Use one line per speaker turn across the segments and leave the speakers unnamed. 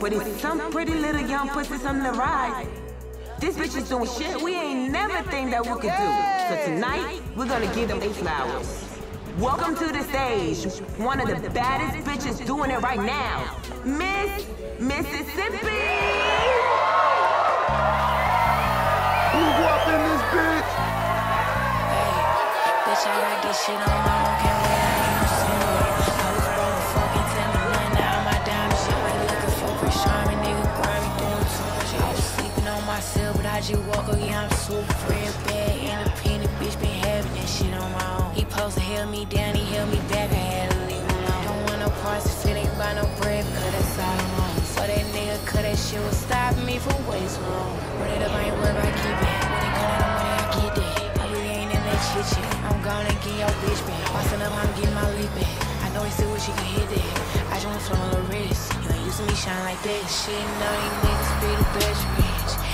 but it's some pretty little young pussy something to ride. This bitch is doing shit we ain't never think that we could do. So tonight, we're gonna give them eight flowers. Welcome to the stage, one of the baddest bitches doing it right now, Miss Mississippi!
Who up in this bitch?
Hey, Bitch, I got this shit on my own, can't myself, but I just woke up, yeah, I'm super real bad, independent, bitch, been having that shit on my own. He to held me down, he held me back, I had to leave him alone. Don't want no parts, if it ain't buy no bread, cause that's all I'm on. So that nigga, cut that shit was stopping me from way too long. Run it up, I ain't worried about keeping. When it come out, money, I get that. I really ain't in that shit shit. I'm gonna get your bitch back. Bossing up, I'm getting my leap back. I know he still wish he could hit that. I just want to flow on the wrist. You ain't to me shine like that. Shit, know these niggas be the best rich.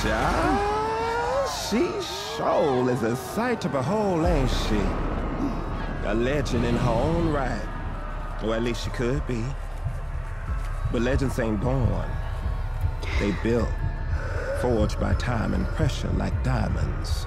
She soul is a sight to behold, ain't she? A legend in her own right. Or at least she could be. But legends ain't born. They built, forged by time and pressure like diamonds.